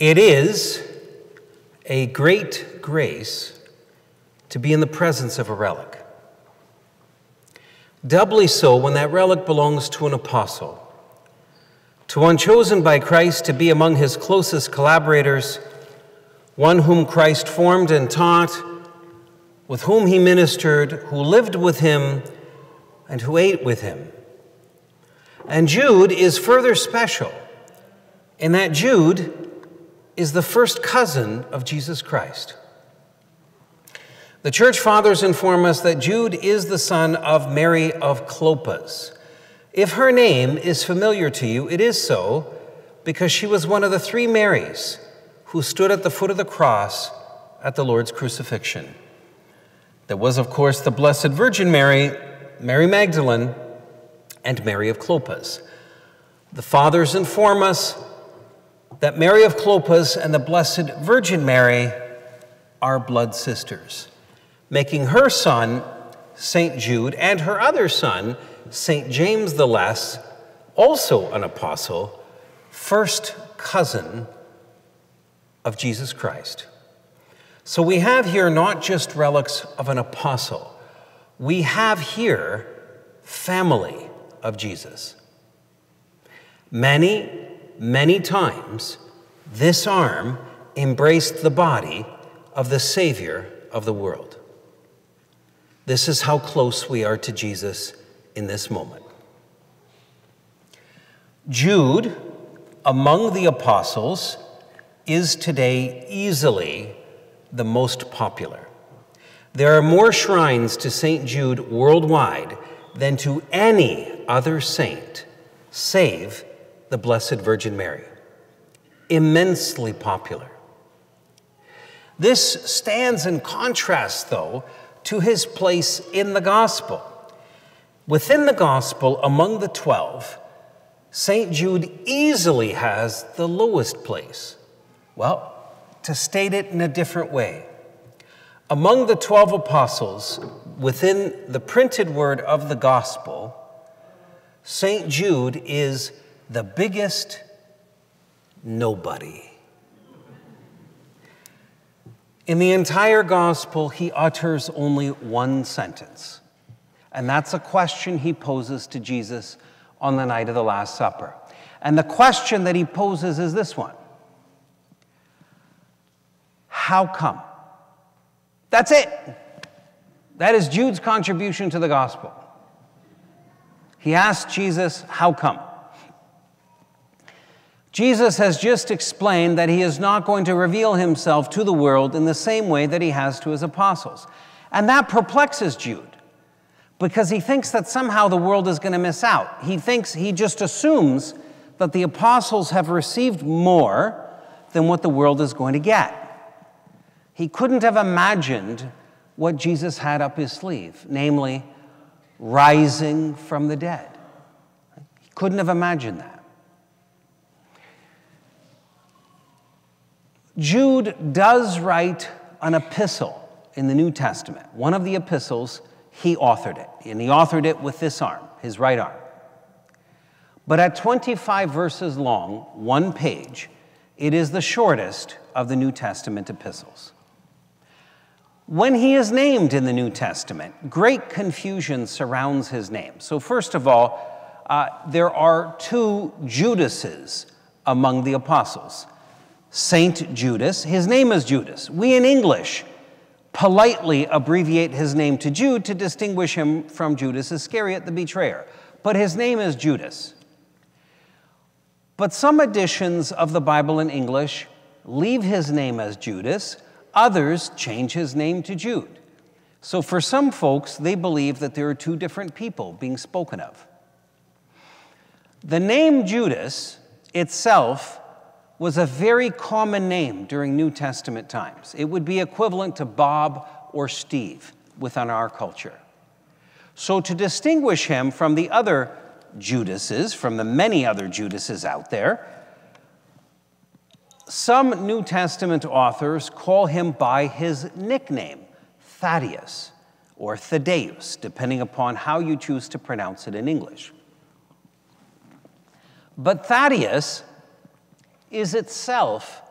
It is a great grace to be in the presence of a relic. Doubly so when that relic belongs to an apostle, to one chosen by Christ to be among his closest collaborators, one whom Christ formed and taught, with whom he ministered, who lived with him, and who ate with him. And Jude is further special in that Jude is the first cousin of Jesus Christ. The church fathers inform us that Jude is the son of Mary of Clopas. If her name is familiar to you, it is so because she was one of the three Marys who stood at the foot of the cross at the Lord's crucifixion. There was, of course, the Blessed Virgin Mary, Mary Magdalene, and Mary of Clopas. The fathers inform us that Mary of Clopas and the Blessed Virgin Mary are blood sisters, making her son, St. Jude, and her other son, St. James the Less, also an apostle, first cousin of Jesus Christ. So we have here not just relics of an apostle, we have here family of Jesus. Many many times, this arm embraced the body of the Savior of the world. This is how close we are to Jesus in this moment. Jude, among the apostles, is today easily the most popular. There are more shrines to St. Jude worldwide than to any other saint, save the Blessed Virgin Mary. Immensely popular. This stands in contrast, though, to his place in the gospel. Within the gospel, among the 12, St. Jude easily has the lowest place. Well, to state it in a different way, among the 12 apostles, within the printed word of the gospel, St. Jude is the biggest nobody. In the entire gospel, he utters only one sentence, and that's a question he poses to Jesus on the night of the Last Supper. And the question that he poses is this one How come? That's it. That is Jude's contribution to the gospel. He asks Jesus, How come? Jesus has just explained that he is not going to reveal himself to the world in the same way that he has to his apostles. And that perplexes Jude because he thinks that somehow the world is going to miss out. He thinks, he just assumes that the apostles have received more than what the world is going to get. He couldn't have imagined what Jesus had up his sleeve, namely, rising from the dead. He couldn't have imagined that. Jude does write an epistle in the New Testament. One of the epistles, he authored it, and he authored it with this arm, his right arm. But at 25 verses long, one page, it is the shortest of the New Testament epistles. When he is named in the New Testament, great confusion surrounds his name. So, first of all, uh, there are two Judases among the apostles. Saint Judas. His name is Judas. We in English politely abbreviate his name to Jude to distinguish him from Judas Iscariot, the betrayer. But his name is Judas. But some editions of the Bible in English leave his name as Judas, others change his name to Jude. So for some folks, they believe that there are two different people being spoken of. The name Judas itself was a very common name during New Testament times. It would be equivalent to Bob or Steve within our culture. So, to distinguish him from the other Judases, from the many other Judases out there, some New Testament authors call him by his nickname, Thaddeus or Thaddeus, depending upon how you choose to pronounce it in English. But Thaddeus is itself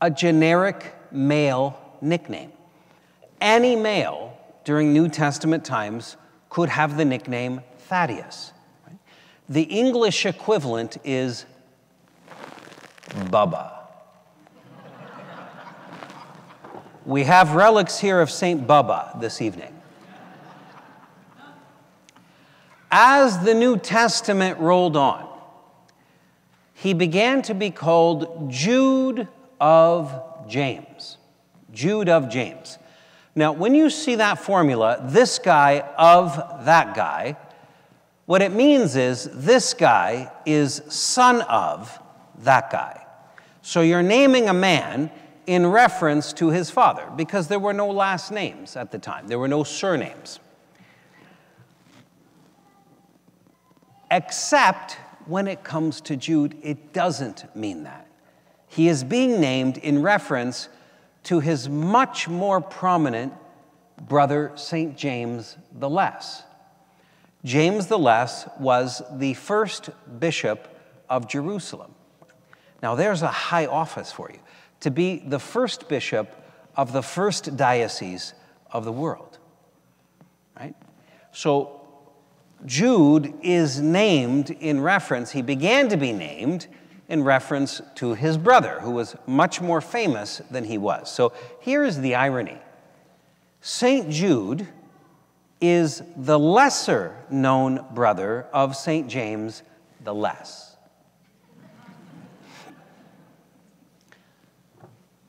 a generic male nickname. Any male during New Testament times could have the nickname Thaddeus. The English equivalent is Bubba. we have relics here of St. Bubba this evening. As the New Testament rolled on, he began to be called Jude of James. Jude of James. Now, when you see that formula, this guy of that guy, what it means is this guy is son of that guy. So you're naming a man in reference to his father because there were no last names at the time, there were no surnames. Except when it comes to Jude, it doesn't mean that. He is being named in reference to his much more prominent brother, St. James the Less. James the Less was the first bishop of Jerusalem. Now, there's a high office for you to be the first bishop of the first diocese of the world. Right? So, Jude is named in reference, he began to be named in reference to his brother, who was much more famous than he was. So, here is the irony St. Jude is the lesser known brother of St. James the Less.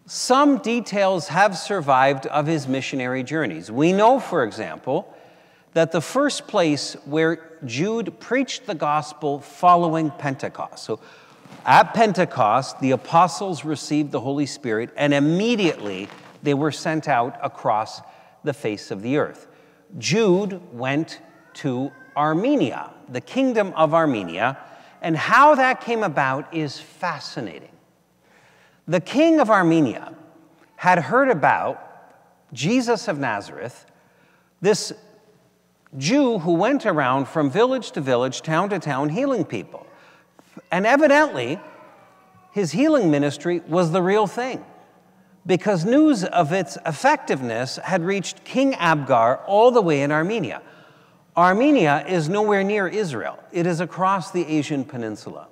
Some details have survived of his missionary journeys. We know, for example, that the first place where Jude preached the gospel following Pentecost. So at Pentecost, the apostles received the Holy Spirit, and immediately they were sent out across the face of the earth. Jude went to Armenia, the kingdom of Armenia, and how that came about is fascinating. The king of Armenia had heard about Jesus of Nazareth, this Jew who went around from village to village, town to town, healing people. And evidently, his healing ministry was the real thing because news of its effectiveness had reached King Abgar all the way in Armenia. Armenia is nowhere near Israel, it is across the Asian peninsula.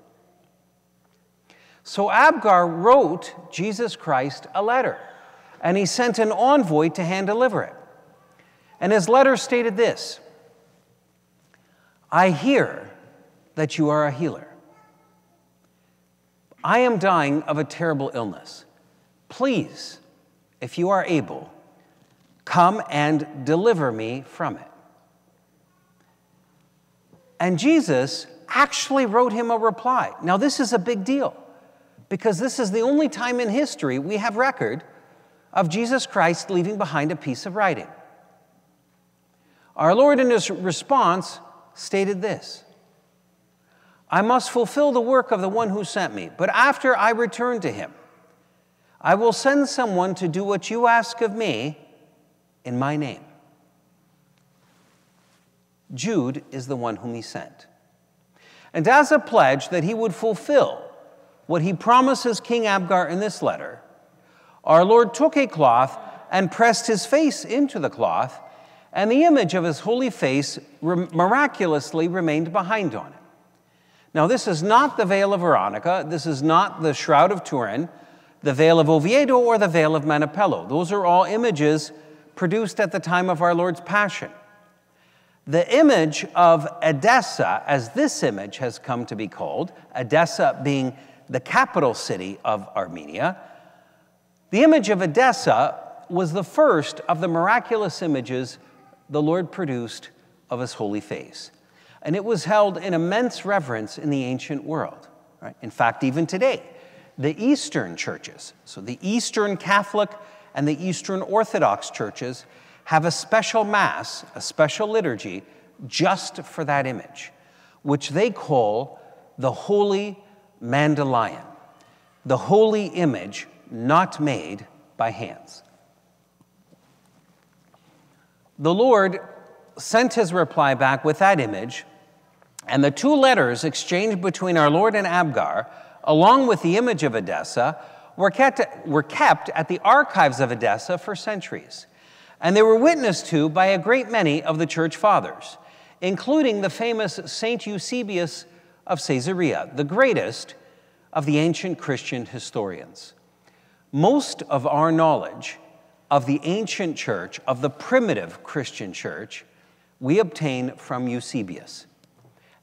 So Abgar wrote Jesus Christ a letter, and he sent an envoy to hand deliver it. And his letter stated this I hear that you are a healer. I am dying of a terrible illness. Please, if you are able, come and deliver me from it. And Jesus actually wrote him a reply. Now, this is a big deal because this is the only time in history we have record of Jesus Christ leaving behind a piece of writing. Our Lord, in his response, stated this I must fulfill the work of the one who sent me, but after I return to him, I will send someone to do what you ask of me in my name. Jude is the one whom he sent. And as a pledge that he would fulfill what he promises King Abgar in this letter, our Lord took a cloth and pressed his face into the cloth, and the image of his holy face miraculously remained behind on it. Now, this is not the veil of Veronica, this is not the Shroud of Turin, the veil of Oviedo, or the veil of Manoppello. Those are all images produced at the time of our Lord's Passion. The image of Edessa, as this image has come to be called, Edessa being the capital city of Armenia, the image of Edessa was the first of the miraculous images the Lord produced of his holy face. And it was held in immense reverence in the ancient world. Right? In fact, even today, the Eastern churches, so the Eastern Catholic and the Eastern Orthodox churches, have a special Mass, a special liturgy, just for that image, which they call the Holy Mandylion, the holy image not made by hands. The Lord sent his reply back with that image, and the two letters exchanged between our Lord and Abgar, along with the image of Edessa, were kept, were kept at the archives of Edessa for centuries, and they were witnessed to by a great many of the church fathers, including the famous Saint Eusebius of Caesarea, the greatest of the ancient Christian historians. Most of our knowledge of the ancient church, of the primitive Christian church, we obtain from Eusebius.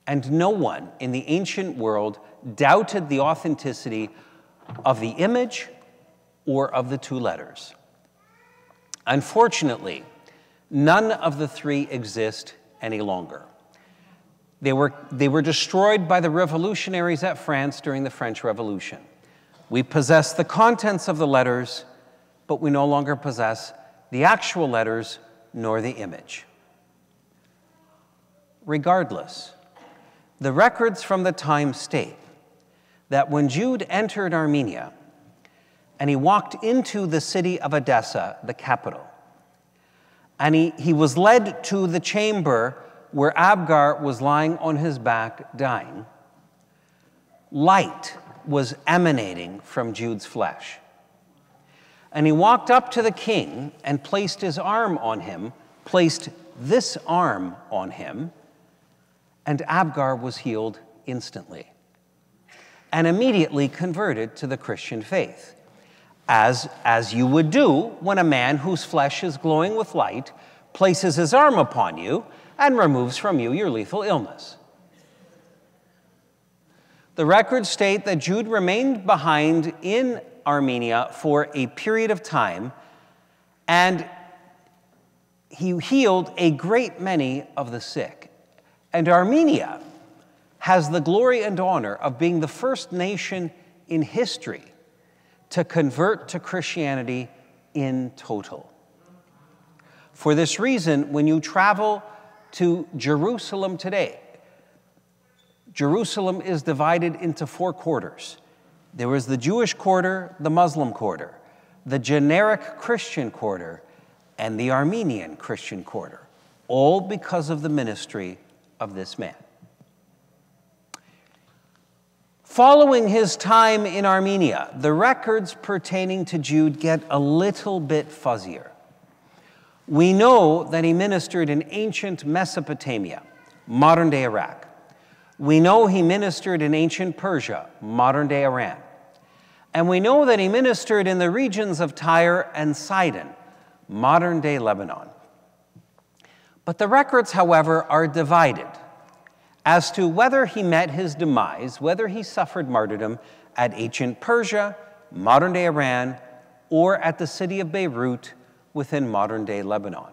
And no one in the ancient world doubted the authenticity of the image or of the two letters. Unfortunately, none of the three exist any longer. They were, they were destroyed by the revolutionaries at France during the French Revolution. We possess the contents of the letters, but we no longer possess the actual letters nor the image. Regardless, the records from the time state that when Jude entered Armenia and he walked into the city of Edessa, the capital, and he, he was led to the chamber where Abgar was lying on his back dying, light was emanating from Jude's flesh. And he walked up to the king and placed his arm on him, placed this arm on him, and Abgar was healed instantly and immediately converted to the Christian faith, as, as you would do when a man whose flesh is glowing with light places his arm upon you and removes from you your lethal illness. The records state that Jude remained behind in Armenia for a period of time and he healed a great many of the sick. And Armenia has the glory and honor of being the first nation in history to convert to Christianity in total. For this reason, when you travel to Jerusalem today, Jerusalem is divided into four quarters. There is the Jewish quarter, the Muslim quarter, the generic Christian quarter, and the Armenian Christian quarter, all because of the ministry of this man. Following his time in Armenia, the records pertaining to Jude get a little bit fuzzier. We know that he ministered in ancient Mesopotamia, modern day Iraq. We know he ministered in ancient Persia, modern day Iran. And we know that he ministered in the regions of Tyre and Sidon, modern day Lebanon. But the records, however, are divided as to whether he met his demise, whether he suffered martyrdom at ancient Persia, modern day Iran, or at the city of Beirut within modern day Lebanon.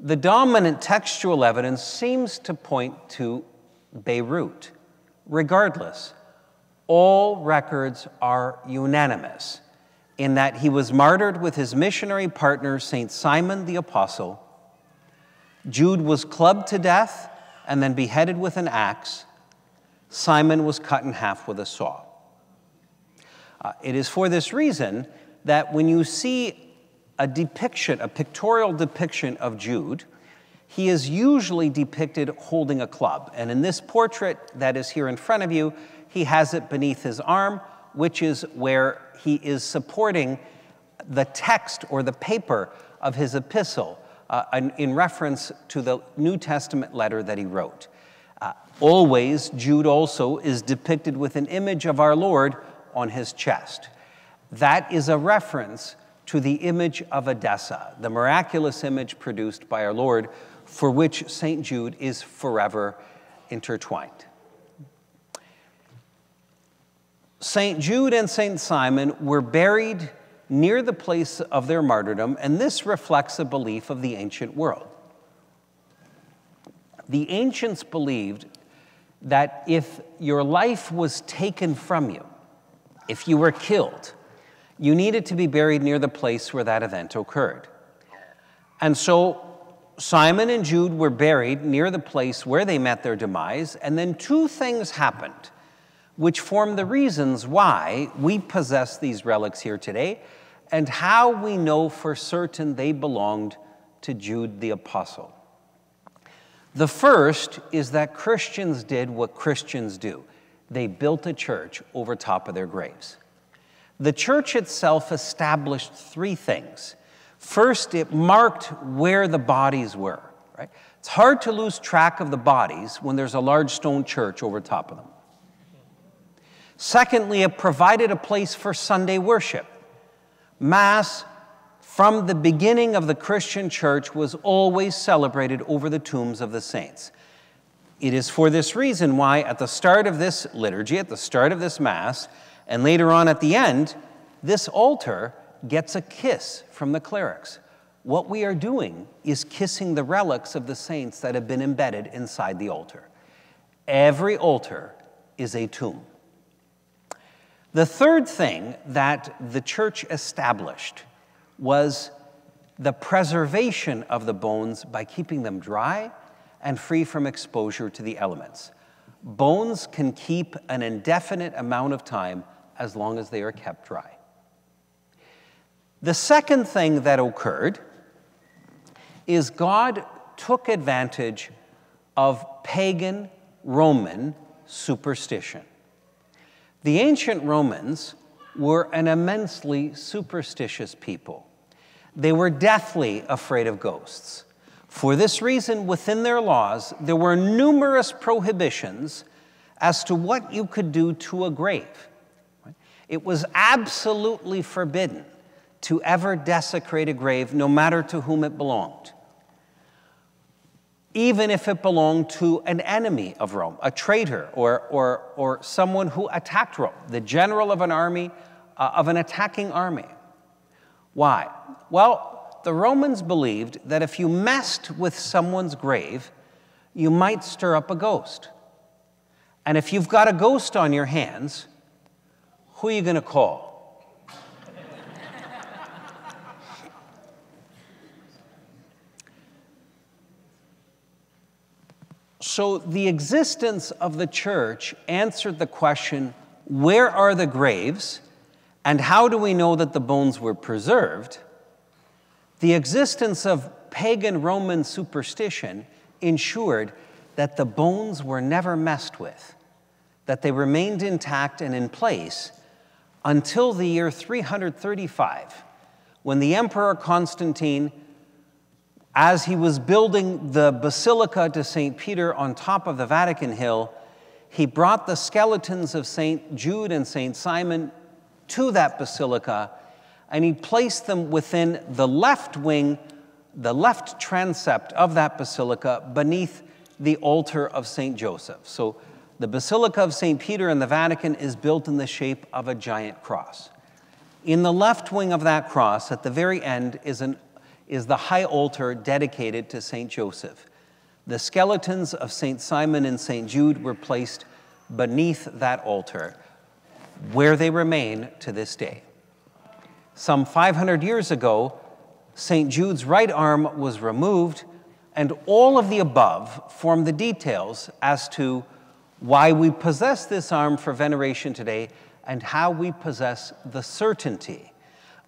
The dominant textual evidence seems to point to Beirut. Regardless, all records are unanimous in that he was martyred with his missionary partner, St. Simon the Apostle. Jude was clubbed to death and then beheaded with an axe. Simon was cut in half with a saw. Uh, it is for this reason that when you see a depiction, a pictorial depiction of Jude, he is usually depicted holding a club. And in this portrait that is here in front of you, he has it beneath his arm, which is where he is supporting the text or the paper of his epistle uh, in reference to the New Testament letter that he wrote. Uh, always, Jude also is depicted with an image of our Lord on his chest. That is a reference to the image of Edessa, the miraculous image produced by our Lord, for which St. Jude is forever intertwined. St. Jude and St. Simon were buried near the place of their martyrdom, and this reflects a belief of the ancient world. The ancients believed that if your life was taken from you, if you were killed, you needed to be buried near the place where that event occurred. And so Simon and Jude were buried near the place where they met their demise, and then two things happened which form the reasons why we possess these relics here today and how we know for certain they belonged to Jude the Apostle. The first is that Christians did what Christians do they built a church over top of their graves. The church itself established three things. First, it marked where the bodies were, right? It's hard to lose track of the bodies when there's a large stone church over top of them. Secondly, it provided a place for Sunday worship. Mass, from the beginning of the Christian church, was always celebrated over the tombs of the saints. It is for this reason why, at the start of this liturgy, at the start of this Mass, and later on at the end, this altar gets a kiss from the clerics. What we are doing is kissing the relics of the saints that have been embedded inside the altar. Every altar is a tomb. The third thing that the church established was the preservation of the bones by keeping them dry and free from exposure to the elements. Bones can keep an indefinite amount of time as long as they are kept dry. The second thing that occurred is God took advantage of pagan Roman superstition. The ancient Romans were an immensely superstitious people. They were deathly afraid of ghosts. For this reason, within their laws, there were numerous prohibitions as to what you could do to a grave. It was absolutely forbidden to ever desecrate a grave, no matter to whom it belonged even if it belonged to an enemy of Rome, a traitor, or, or, or someone who attacked Rome, the general of an army, uh, of an attacking army. Why? Well, the Romans believed that if you messed with someone's grave, you might stir up a ghost. And if you've got a ghost on your hands, who are you going to call? So the existence of the church answered the question where are the graves and how do we know that the bones were preserved? The existence of pagan Roman superstition ensured that the bones were never messed with, that they remained intact and in place until the year 335, when the Emperor Constantine as he was building the Basilica to St. Peter on top of the Vatican Hill, he brought the skeletons of St. Jude and St. Simon to that basilica, and he placed them within the left wing, the left transept of that basilica beneath the altar of St. Joseph. So the Basilica of St. Peter in the Vatican is built in the shape of a giant cross. In the left wing of that cross, at the very end, is an is the high altar dedicated to St. Joseph. The skeletons of St. Simon and St. Jude were placed beneath that altar, where they remain to this day. Some 500 years ago, St. Jude's right arm was removed, and all of the above form the details as to why we possess this arm for veneration today and how we possess the certainty,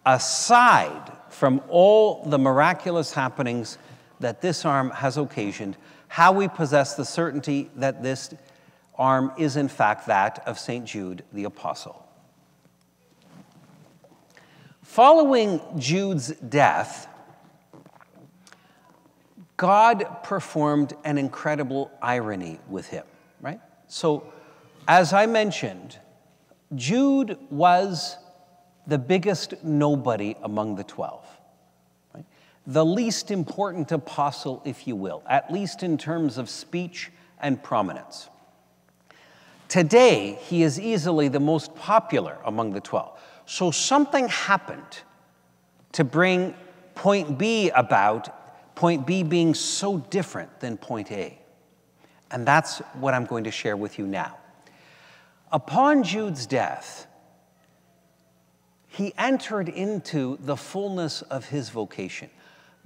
aside from all the miraculous happenings that this arm has occasioned, how we possess the certainty that this arm is in fact that of St. Jude the Apostle. Following Jude's death, God performed an incredible irony with him, right? So, as I mentioned, Jude was the biggest nobody among the 12. Right? The least important apostle, if you will, at least in terms of speech and prominence. Today, he is easily the most popular among the 12. So something happened to bring point B about, point B being so different than point A. And that's what I'm going to share with you now. Upon Jude's death, he entered into the fullness of his vocation.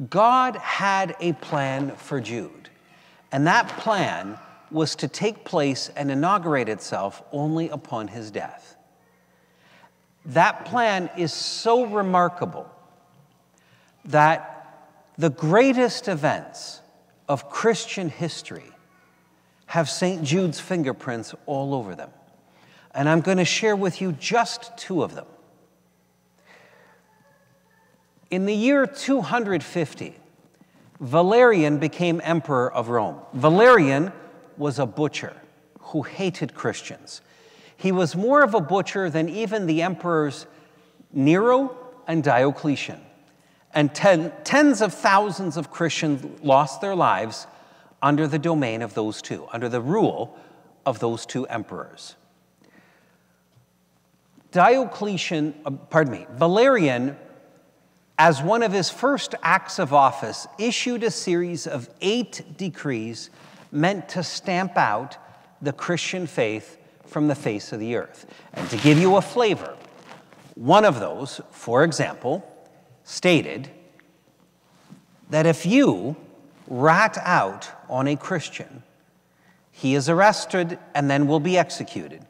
God had a plan for Jude, and that plan was to take place and inaugurate itself only upon his death. That plan is so remarkable that the greatest events of Christian history have St. Jude's fingerprints all over them. And I'm going to share with you just two of them. In the year 250, Valerian became emperor of Rome. Valerian was a butcher who hated Christians. He was more of a butcher than even the emperors Nero and Diocletian. And ten, tens of thousands of Christians lost their lives under the domain of those two, under the rule of those two emperors. Diocletian, uh, pardon me, Valerian, as one of his first acts of office, issued a series of eight decrees meant to stamp out the Christian faith from the face of the earth. And to give you a flavor, one of those, for example, stated that if you rat out on a Christian, he is arrested and then will be executed.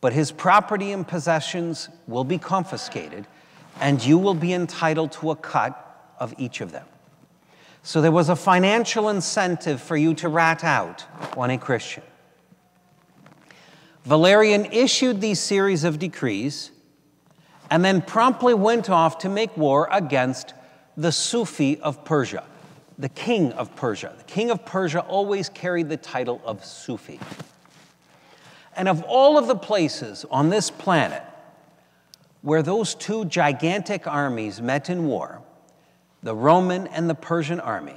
But his property and possessions will be confiscated, and you will be entitled to a cut of each of them. So there was a financial incentive for you to rat out on a Christian. Valerian issued these series of decrees and then promptly went off to make war against the Sufi of Persia, the king of Persia. The king of Persia always carried the title of Sufi. And of all of the places on this planet where those two gigantic armies met in war, the Roman and the Persian army,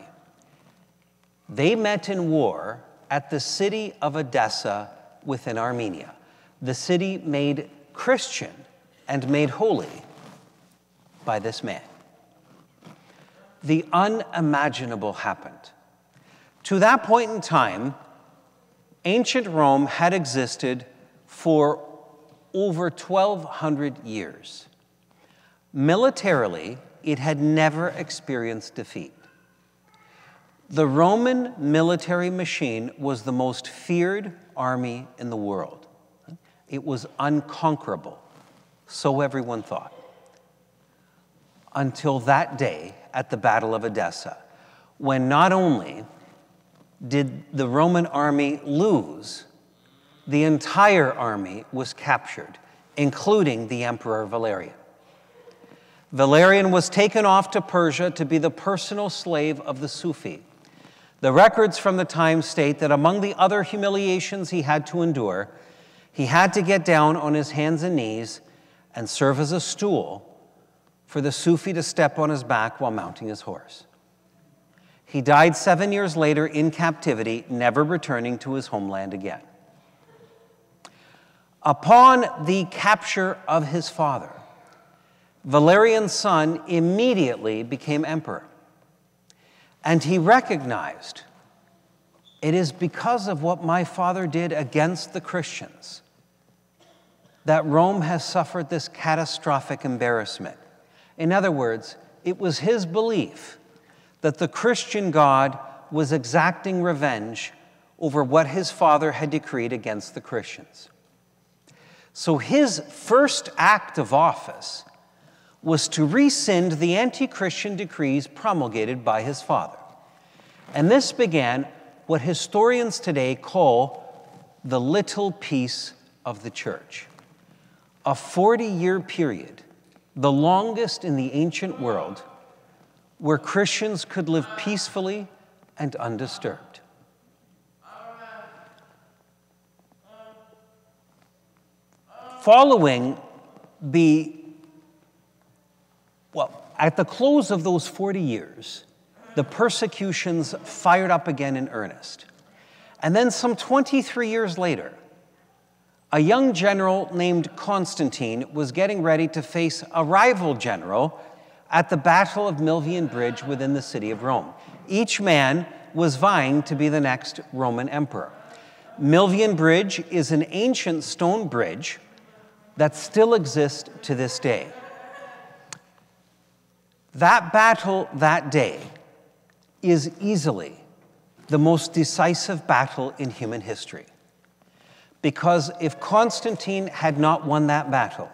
they met in war at the city of Edessa within Armenia, the city made Christian and made holy by this man. The unimaginable happened. To that point in time, ancient Rome had existed for over 1,200 years. Militarily, it had never experienced defeat. The Roman military machine was the most feared army in the world. It was unconquerable, so everyone thought. Until that day at the Battle of Edessa, when not only did the Roman army lose, the entire army was captured, including the Emperor Valerian. Valerian was taken off to Persia to be the personal slave of the Sufi. The records from the time state that among the other humiliations he had to endure, he had to get down on his hands and knees and serve as a stool for the Sufi to step on his back while mounting his horse. He died seven years later in captivity, never returning to his homeland again. Upon the capture of his father, Valerian's son immediately became emperor. And he recognized it is because of what my father did against the Christians that Rome has suffered this catastrophic embarrassment. In other words, it was his belief that the Christian God was exacting revenge over what his father had decreed against the Christians. So his first act of office was to rescind the anti Christian decrees promulgated by his father. And this began what historians today call the little peace of the church. A 40 year period, the longest in the ancient world, where Christians could live peacefully and undisturbed. Following the well, at the close of those 40 years, the persecutions fired up again in earnest. And then, some 23 years later, a young general named Constantine was getting ready to face a rival general at the Battle of Milvian Bridge within the city of Rome. Each man was vying to be the next Roman emperor. Milvian Bridge is an ancient stone bridge that still exists to this day. That battle that day is easily the most decisive battle in human history. Because if Constantine had not won that battle,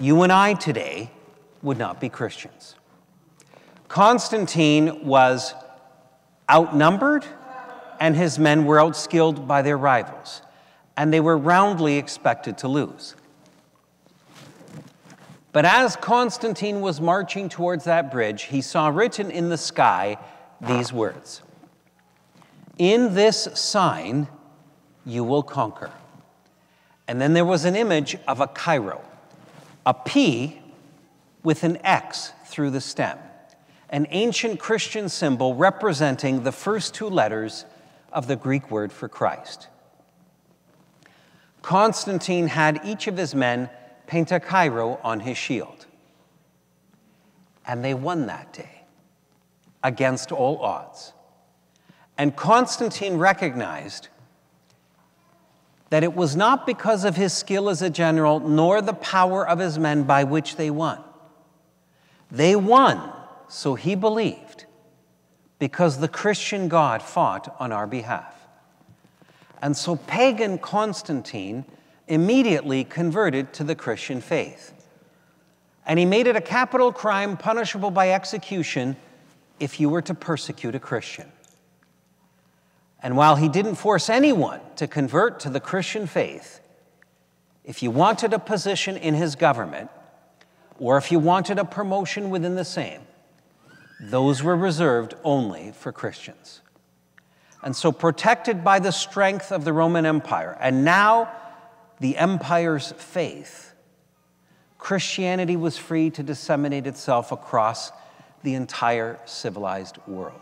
you and I today would not be Christians. Constantine was outnumbered, and his men were outskilled by their rivals, and they were roundly expected to lose. But as Constantine was marching towards that bridge, he saw written in the sky these words In this sign you will conquer. And then there was an image of a Chi-Rho, a P with an X through the stem, an ancient Christian symbol representing the first two letters of the Greek word for Christ. Constantine had each of his men Chi-Rho on his shield. And they won that day against all odds. And Constantine recognized that it was not because of his skill as a general nor the power of his men by which they won. They won, so he believed, because the Christian God fought on our behalf. And so pagan Constantine immediately converted to the Christian faith. And he made it a capital crime punishable by execution if you were to persecute a Christian. And while he didn't force anyone to convert to the Christian faith, if you wanted a position in his government, or if you wanted a promotion within the same, those were reserved only for Christians. And so, protected by the strength of the Roman Empire, and now the empire's faith, Christianity was free to disseminate itself across the entire civilized world.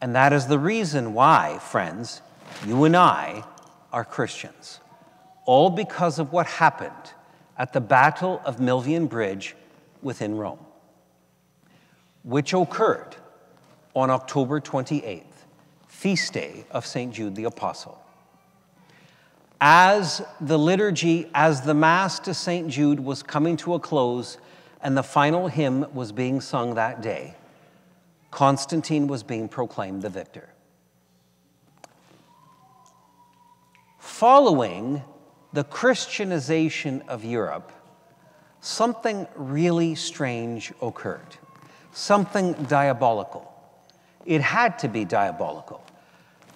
And that is the reason why, friends, you and I are Christians. All because of what happened at the Battle of Milvian Bridge within Rome, which occurred on October 28th, feast day of St. Jude the Apostle. As the liturgy, as the Mass to St. Jude was coming to a close and the final hymn was being sung that day, Constantine was being proclaimed the victor. Following the Christianization of Europe, something really strange occurred, something diabolical. It had to be diabolical.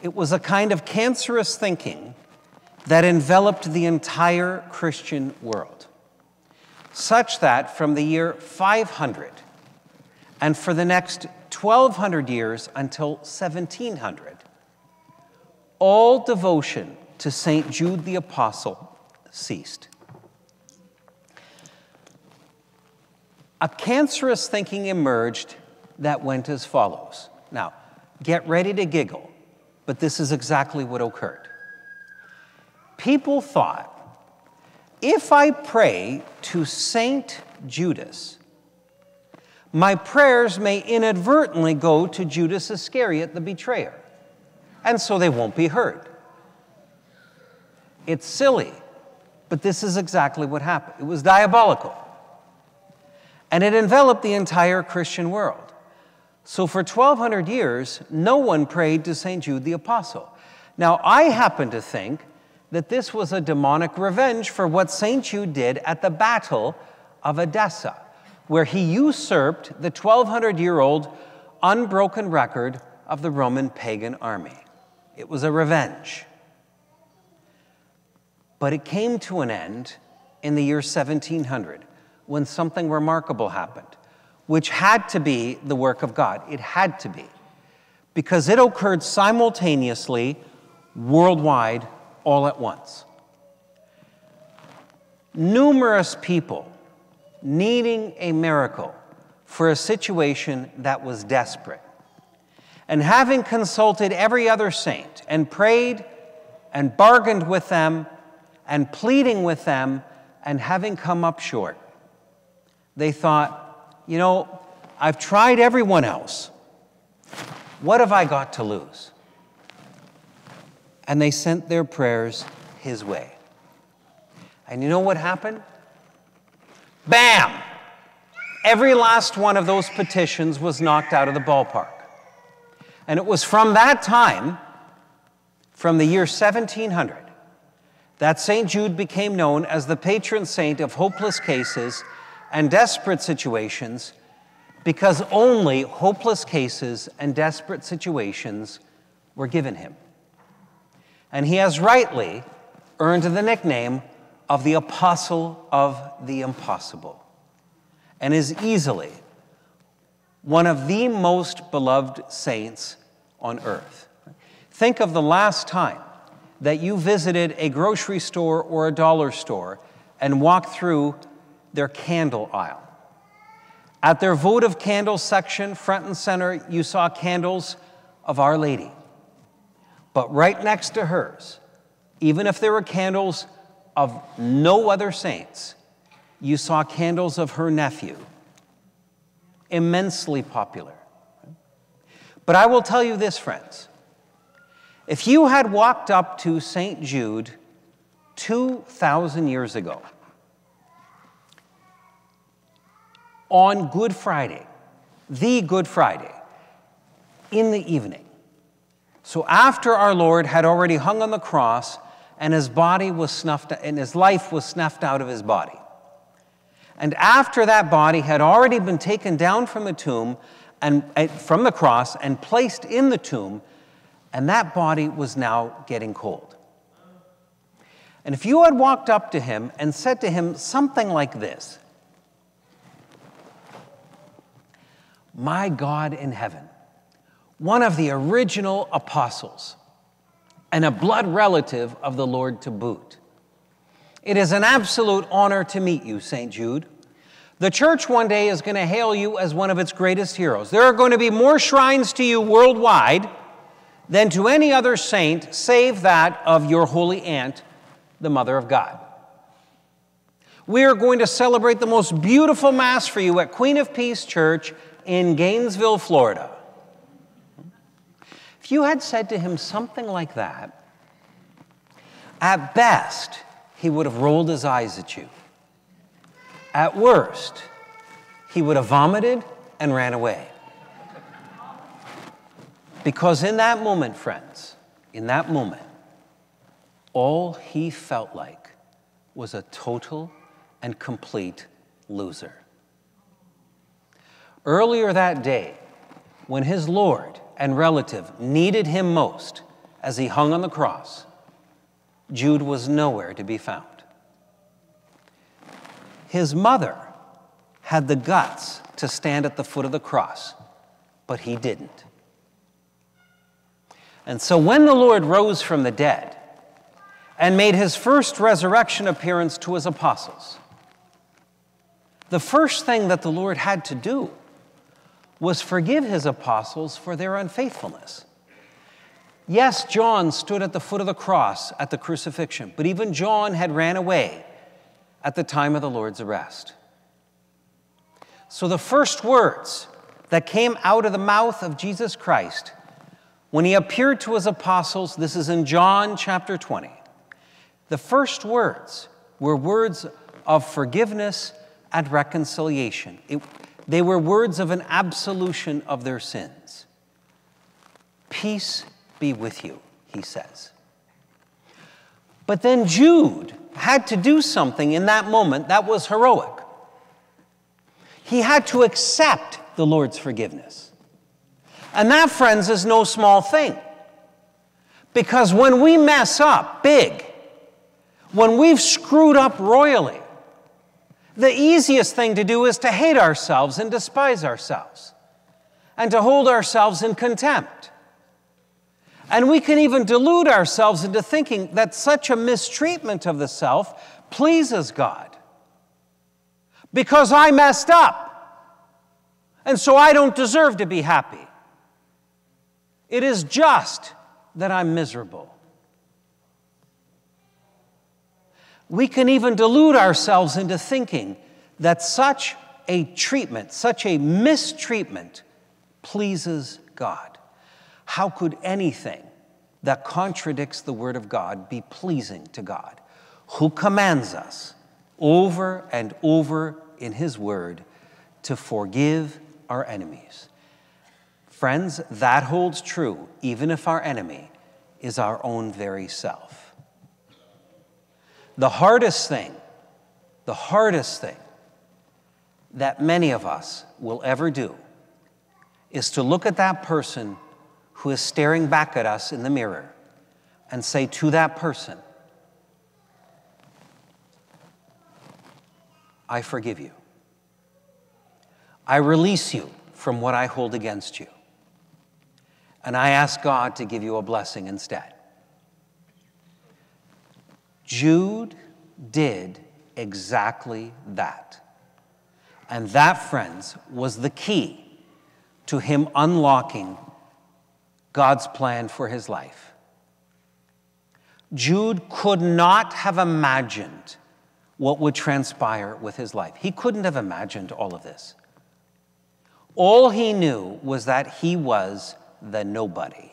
It was a kind of cancerous thinking that enveloped the entire Christian world, such that from the year 500 and for the next 1200 years until 1700, all devotion to St. Jude the Apostle ceased. A cancerous thinking emerged that went as follows. Now, get ready to giggle, but this is exactly what occurred. People thought if I pray to Saint Judas, my prayers may inadvertently go to Judas Iscariot, the betrayer, and so they won't be heard. It's silly, but this is exactly what happened. It was diabolical. And it enveloped the entire Christian world. So for 1,200 years, no one prayed to St. Jude the Apostle. Now, I happen to think that this was a demonic revenge for what St. Jude did at the Battle of Edessa, where he usurped the 1,200 year old unbroken record of the Roman pagan army. It was a revenge. But it came to an end in the year 1700 when something remarkable happened, which had to be the work of God. It had to be. Because it occurred simultaneously, worldwide, all at once. Numerous people needing a miracle for a situation that was desperate. And having consulted every other saint and prayed and bargained with them and pleading with them and having come up short, they thought, you know, I've tried everyone else. What have I got to lose? And they sent their prayers his way. And you know what happened? Bam! Every last one of those petitions was knocked out of the ballpark. And it was from that time, from the year 1700, that St. Jude became known as the patron saint of hopeless cases and desperate situations because only hopeless cases and desperate situations were given him. And he has rightly earned the nickname of the Apostle of the Impossible. and is easily one of the most beloved saints on earth. Think of the last time that you visited a grocery store or a dollar store and walked through their candle aisle. At their votive candle section, front and center, you saw candles of Our Lady. But right next to hers, even if there were candles of no other saints, you saw candles of her nephew, immensely popular. But I will tell you this, friends. If you had walked up to St. Jude 2,000 years ago on Good Friday, the Good Friday, in the evening, so after our Lord had already hung on the cross and his body was snuffed and his life was snuffed out of his body. And after that body had already been taken down from the tomb and from the cross and placed in the tomb, and that body was now getting cold. And if you had walked up to him and said to him something like this My God in heaven, one of the original apostles, and a blood relative of the Lord to boot. It is an absolute honor to meet you, St. Jude. The church one day is going to hail you as one of its greatest heroes. There are going to be more shrines to you worldwide than to any other saint, save that of your holy aunt, the Mother of God. We are going to celebrate the most beautiful Mass for you at Queen of Peace Church in Gainesville, Florida. If you had said to him something like that, at best, he would have rolled his eyes at you. At worst, he would have vomited and ran away. Because in that moment, friends, in that moment, all he felt like was a total and complete loser. Earlier that day, when his Lord and relative needed him most as he hung on the cross, Jude was nowhere to be found. His mother had the guts to stand at the foot of the cross, but he didn't. And so when the Lord rose from the dead and made his first resurrection appearance to his apostles, the first thing that the Lord had to do was forgive his apostles for their unfaithfulness. Yes, John stood at the foot of the cross at the crucifixion, but even John had ran away at the time of the Lord's arrest. So the first words that came out of the mouth of Jesus Christ when he appeared to his apostles, this is in John chapter 20, the first words were words of forgiveness and reconciliation. It, they were words of an absolution of their sins. Peace be with you, he says. But then Jude had to do something in that moment that was heroic. He had to accept the Lord's forgiveness. And that, friends, is no small thing. Because when we mess up big, when we've screwed up royally, the easiest thing to do is to hate ourselves and despise ourselves and to hold ourselves in contempt. And we can even delude ourselves into thinking that such a mistreatment of the self pleases God because I messed up and so I don't deserve to be happy. It is just that I'm miserable. We can even delude ourselves into thinking that such a treatment, such a mistreatment, pleases God. How could anything that contradicts the Word of God be pleasing to God, who commands us over and over in His Word to forgive our enemies? Friends, that holds true even if our enemy is our own very self. The hardest thing, the hardest thing that many of us will ever do is to look at that person who is staring back at us in the mirror and say to that person, I forgive you. I release you from what I hold against you. And I ask God to give you a blessing instead. Jude did exactly that. And that, friends, was the key to him unlocking God's plan for his life. Jude could not have imagined what would transpire with his life. He couldn't have imagined all of this. All he knew was that he was the nobody.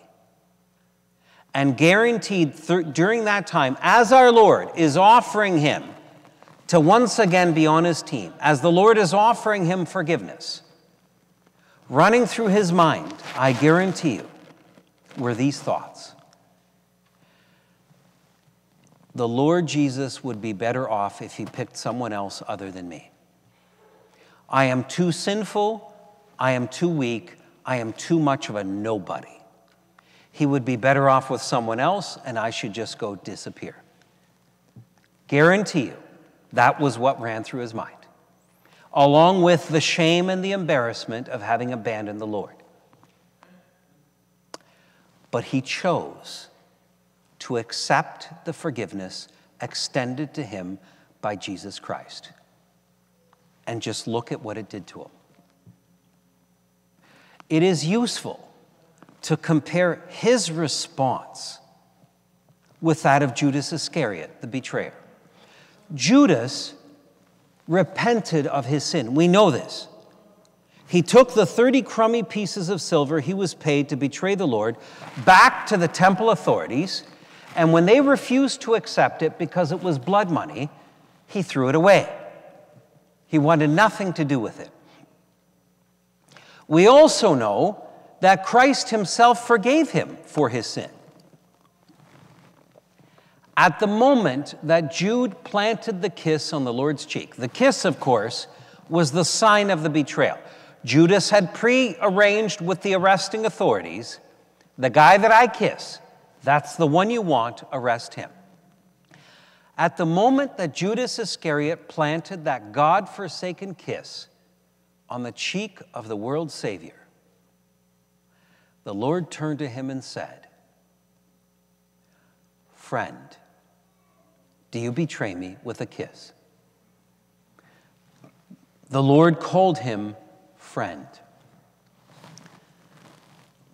And guaranteed th- during that time, as our Lord is offering him to once again be on his team, as the Lord is offering him forgiveness, running through his mind, I guarantee you, were these thoughts. The Lord Jesus would be better off if he picked someone else other than me. I am too sinful, I am too weak, I am too much of a nobody. He would be better off with someone else, and I should just go disappear. Guarantee you, that was what ran through his mind, along with the shame and the embarrassment of having abandoned the Lord. But he chose to accept the forgiveness extended to him by Jesus Christ. And just look at what it did to him. It is useful to compare his response with that of Judas Iscariot, the betrayer. Judas repented of his sin. We know this. He took the 30 crummy pieces of silver he was paid to betray the Lord back to the temple authorities, and when they refused to accept it because it was blood money, he threw it away. He wanted nothing to do with it. We also know that Christ himself forgave him for his sin. At the moment that Jude planted the kiss on the Lord's cheek, the kiss, of course, was the sign of the betrayal. Judas had pre-arranged with the arresting authorities the guy that I kiss, that's the one you want, arrest him. At the moment that Judas Iscariot planted that God forsaken kiss on the cheek of the world's Savior, the Lord turned to him and said, Friend, do you betray me with a kiss? The Lord called him friend.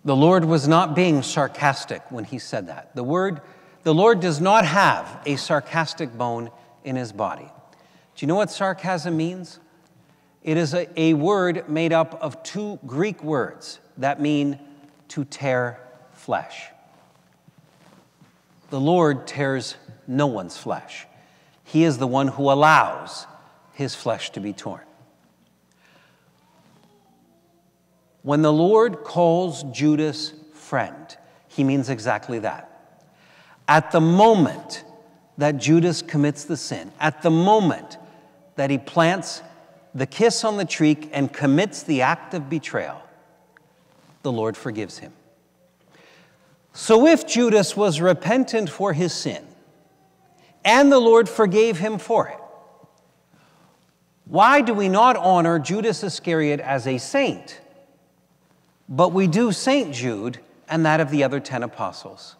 The Lord was not being sarcastic when he said that. The word the Lord does not have a sarcastic bone in his body. Do you know what sarcasm means? It is a, a word made up of two Greek words that mean to tear flesh. The Lord tears no one's flesh. He is the one who allows his flesh to be torn. When the Lord calls Judas friend, he means exactly that. At the moment that Judas commits the sin, at the moment that he plants the kiss on the cheek and commits the act of betrayal, the Lord forgives him. So if Judas was repentant for his sin and the Lord forgave him for it, why do we not honor Judas Iscariot as a saint, but we do Saint Jude and that of the other 10 apostles?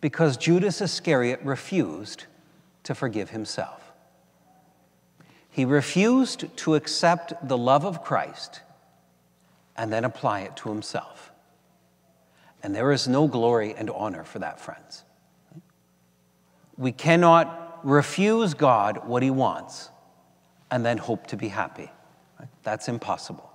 Because Judas Iscariot refused to forgive himself. He refused to accept the love of Christ and then apply it to himself. And there is no glory and honor for that, friends. We cannot refuse God what he wants and then hope to be happy. That's impossible.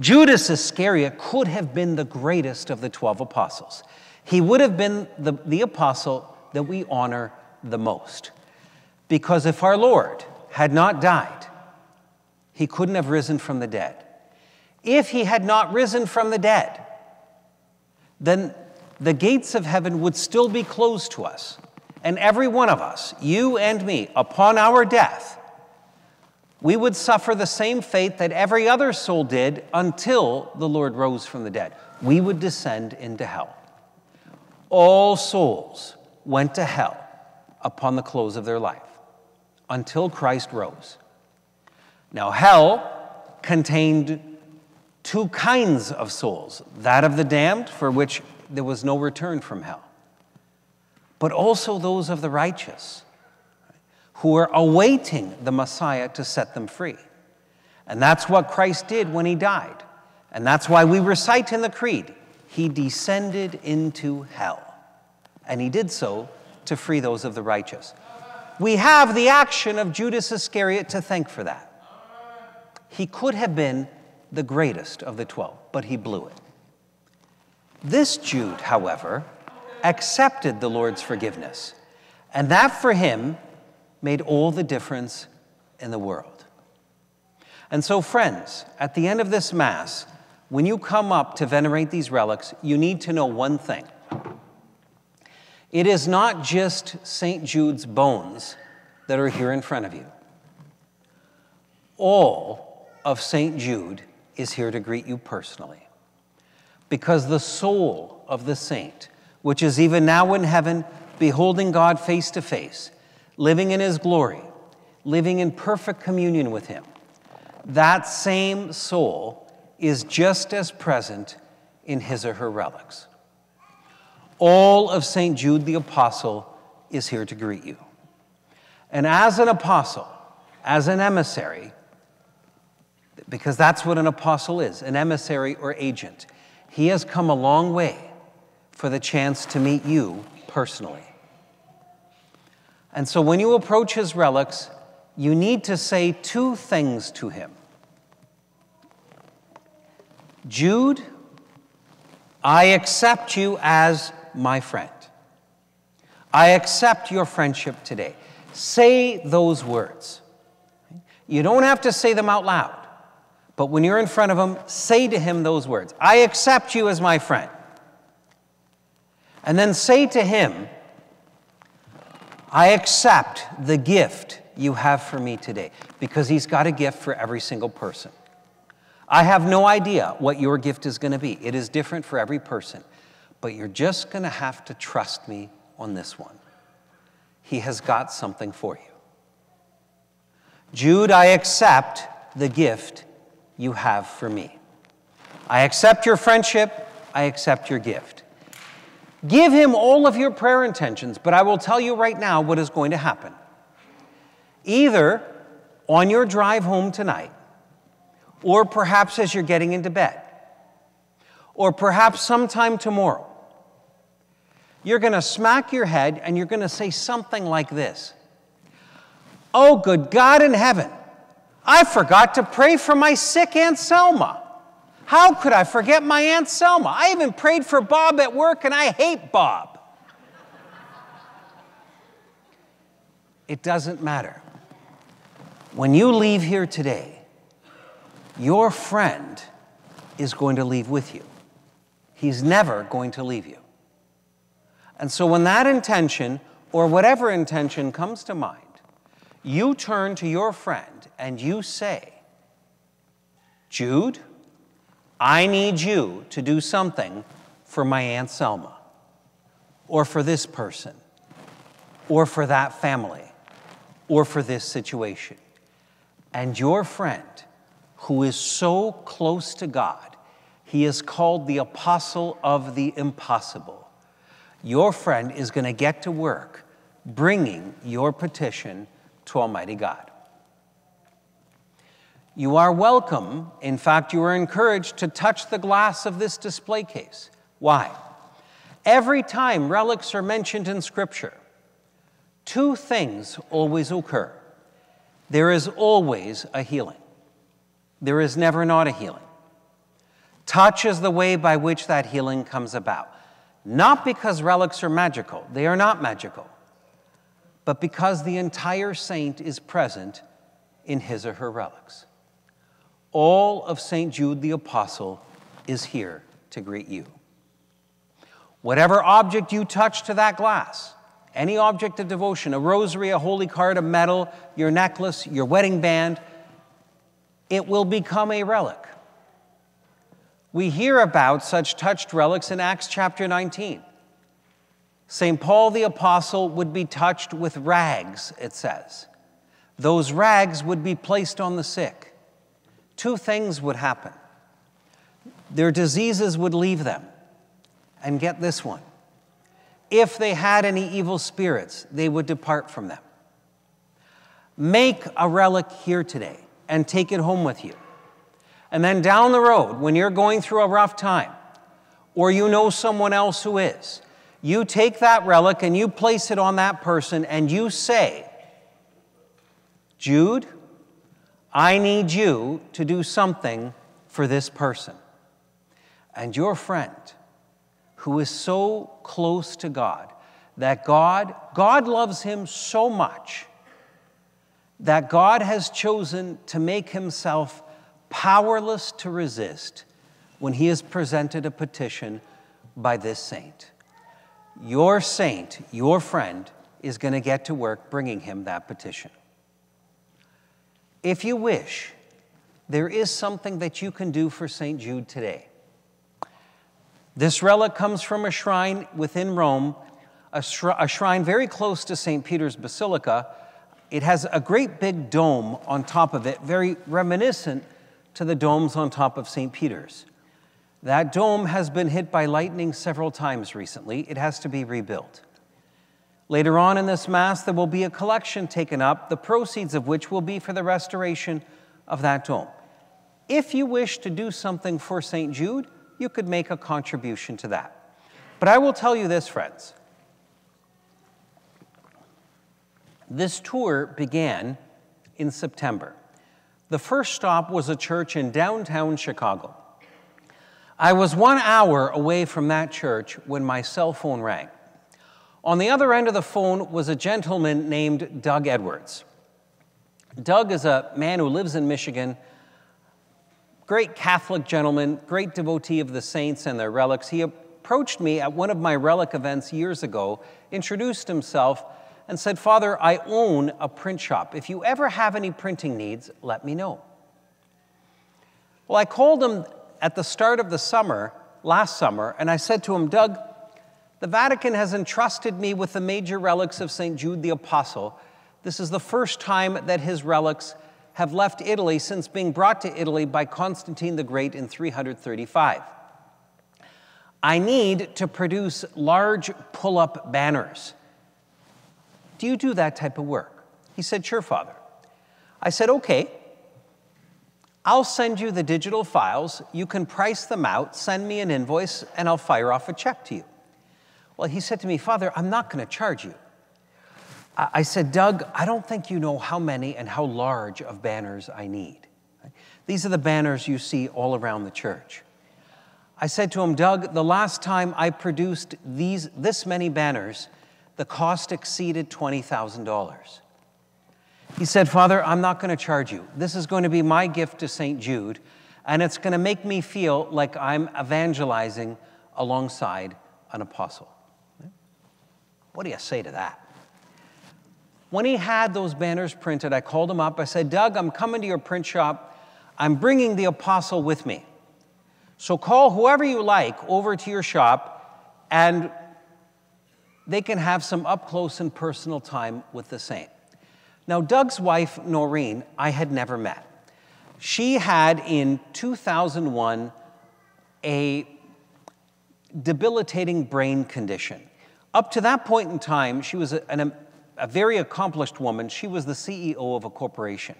Judas Iscariot could have been the greatest of the 12 apostles. He would have been the, the apostle that we honor the most. Because if our Lord had not died, he couldn't have risen from the dead if he had not risen from the dead, then the gates of heaven would still be closed to us. And every one of us, you and me, upon our death, we would suffer the same fate that every other soul did until the Lord rose from the dead. We would descend into hell. All souls went to hell upon the close of their life until Christ rose. Now, hell contained two kinds of souls that of the damned, for which there was no return from hell, but also those of the righteous, who were awaiting the Messiah to set them free. And that's what Christ did when he died. And that's why we recite in the Creed, He descended into hell. And He did so to free those of the righteous. We have the action of Judas Iscariot to thank for that. He could have been the greatest of the 12, but he blew it. This Jude, however, accepted the Lord's forgiveness, and that for him made all the difference in the world. And so, friends, at the end of this Mass, when you come up to venerate these relics, you need to know one thing. It is not just St. Jude's bones that are here in front of you. All of St. Jude is here to greet you personally. Because the soul of the saint, which is even now in heaven, beholding God face to face, living in his glory, living in perfect communion with him, that same soul is just as present in his or her relics. All of St. Jude the Apostle is here to greet you. And as an apostle, as an emissary, because that's what an apostle is an emissary or agent, he has come a long way for the chance to meet you personally. And so when you approach his relics, you need to say two things to him Jude, I accept you as my friend. I accept your friendship today. Say those words. You don't have to say them out loud, but when you're in front of him, say to him those words I accept you as my friend. And then say to him, I accept the gift you have for me today, because he's got a gift for every single person. I have no idea what your gift is going to be. It is different for every person, but you're just going to have to trust me on this one. He has got something for you. Jude, I accept the gift you have for me. I accept your friendship. I accept your gift. Give him all of your prayer intentions, but I will tell you right now what is going to happen. Either on your drive home tonight, or perhaps as you're getting into bed, or perhaps sometime tomorrow, you're going to smack your head and you're going to say something like this Oh, good God in heaven, I forgot to pray for my sick Aunt Selma. How could I forget my Aunt Selma? I even prayed for Bob at work and I hate Bob. It doesn't matter. When you leave here today, your friend is going to leave with you. He's never going to leave you. And so when that intention, or whatever intention comes to mind, you turn to your friend and you say, Jude, I need you to do something for my Aunt Selma, or for this person, or for that family, or for this situation. And your friend, who is so close to God, he is called the apostle of the impossible. Your friend is going to get to work bringing your petition to Almighty God. You are welcome. In fact, you are encouraged to touch the glass of this display case. Why? Every time relics are mentioned in Scripture, two things always occur there is always a healing, there is never not a healing. Touch is the way by which that healing comes about. Not because relics are magical, they are not magical, but because the entire saint is present in his or her relics. All of St. Jude the Apostle is here to greet you. Whatever object you touch to that glass, any object of devotion, a rosary, a holy card, a medal, your necklace, your wedding band, it will become a relic. We hear about such touched relics in Acts chapter 19. St. Paul the Apostle would be touched with rags, it says. those rags would be placed on the sick. Two things would happen their diseases would leave them. And get this one if they had any evil spirits, they would depart from them. Make a relic here today and take it home with you. And then down the road, when you're going through a rough time, or you know someone else who is, you take that relic and you place it on that person and you say, Jude, I need you to do something for this person. And your friend, who is so close to God that God, God loves him so much that God has chosen to make himself powerless to resist when he is presented a petition by this saint. Your saint, your friend, is going to get to work bringing him that petition. If you wish, there is something that you can do for St. Jude today. This relic comes from a shrine within Rome, a, a shrine very close to St. Peter's Basilica. It has a great big dome on top of it, very reminiscent to the domes on top of St. Peter's. That dome has been hit by lightning several times recently. It has to be rebuilt. Later on in this Mass, there will be a collection taken up, the proceeds of which will be for the restoration of that dome. If you wish to do something for St. Jude, you could make a contribution to that. But I will tell you this, friends. This tour began in September. The first stop was a church in downtown Chicago. I was one hour away from that church when my cell phone rang. On the other end of the phone was a gentleman named Doug Edwards. Doug is a man who lives in Michigan great Catholic gentleman, great devotee of the saints and their relics. He approached me at one of my relic events years ago, introduced himself, and said, Father, I own a print shop. If you ever have any printing needs, let me know. Well, I called him at the start of the summer, last summer, and I said to him, Doug, the Vatican has entrusted me with the major relics of St. Jude the Apostle. This is the first time that his relics have left Italy since being brought to Italy by Constantine the Great in 335. I need to produce large pull up banners. Do you do that type of work? He said, Sure, Father. I said, Okay. I'll send you the digital files. You can price them out, send me an invoice, and I'll fire off a check to you. Well, he said to me, Father, I'm not going to charge you. I said, Doug, I don't think you know how many and how large of banners I need. These are the banners you see all around the church. I said to him, Doug, the last time I produced these, this many banners, the cost exceeded $20,000. He said, Father, I'm not going to charge you. This is going to be my gift to St. Jude, and it's going to make me feel like I'm evangelizing alongside an apostle. What do you say to that? When he had those banners printed, I called him up. I said, Doug, I'm coming to your print shop. I'm bringing the apostle with me. So call whoever you like over to your shop, and they can have some up close and personal time with the saint. Now, Doug's wife, Noreen, I had never met. She had in 2001 a debilitating brain condition. Up to that point in time, she was an a very accomplished woman. She was the CEO of a corporation.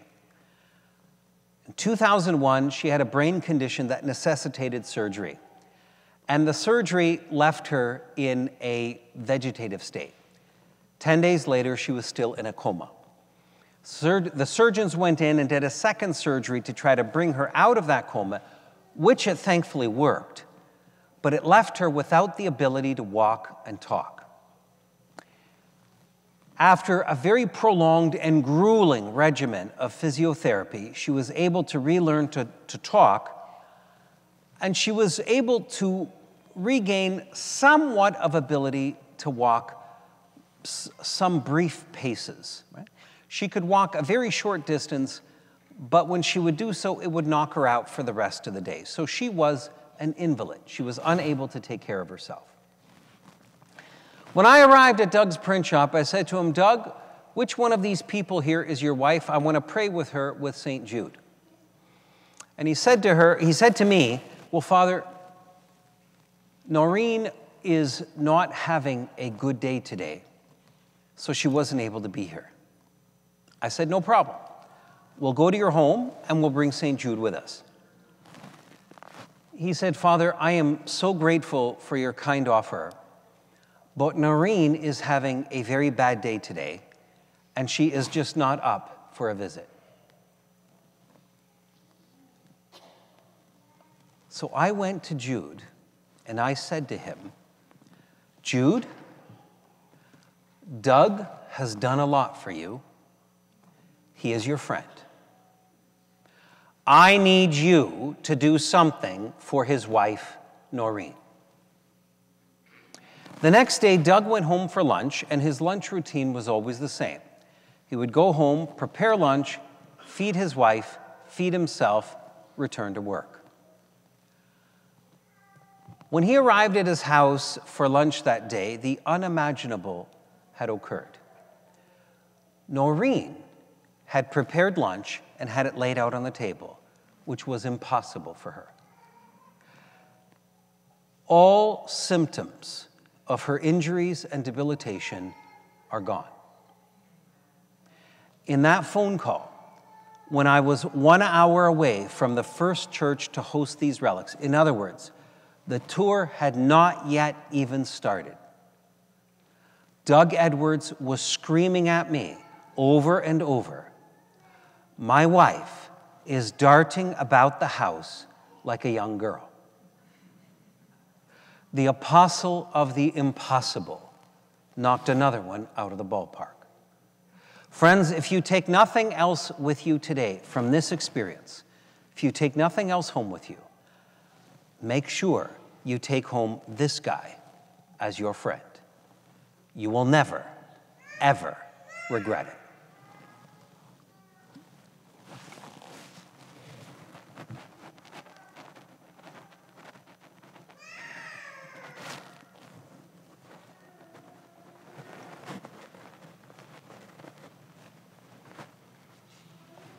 In 2001, she had a brain condition that necessitated surgery. And the surgery left her in a vegetative state. 10 days later, she was still in a coma. Sur- the surgeons went in and did a second surgery to try to bring her out of that coma, which it thankfully worked, but it left her without the ability to walk and talk. After a very prolonged and grueling regimen of physiotherapy, she was able to relearn to, to talk, and she was able to regain somewhat of ability to walk some brief paces. Right? She could walk a very short distance, but when she would do so, it would knock her out for the rest of the day. So she was an invalid. She was unable to take care of herself. When I arrived at Doug's print shop, I said to him, Doug, which one of these people here is your wife? I want to pray with her with St. Jude. And he said to her, he said to me, Well, Father, Noreen is not having a good day today, so she wasn't able to be here. I said, No problem. We'll go to your home and we'll bring St. Jude with us. He said, Father, I am so grateful for your kind offer, but Noreen is having a very bad day today, and she is just not up for a visit. So I went to Jude and I said to him, Jude, Doug has done a lot for you. He is your friend. I need you to do something for his wife, Noreen. The next day, Doug went home for lunch, and his lunch routine was always the same. He would go home, prepare lunch, feed his wife, feed himself, return to work. When he arrived at his house for lunch that day, the unimaginable had occurred. Noreen had prepared lunch and had it laid out on the table, which was impossible for her. All symptoms of her injuries and debilitation are gone. In that phone call, when I was one hour away from the first church to host these relics, in other words, the tour had not yet even started. Doug Edwards was screaming at me over and over my wife is darting about the house like a young girl. The apostle of the impossible knocked another one out of the ballpark. Friends, if you take nothing else with you today from this experience, if you take nothing else home with you, make sure you take home this guy as your friend. You will never, ever regret it.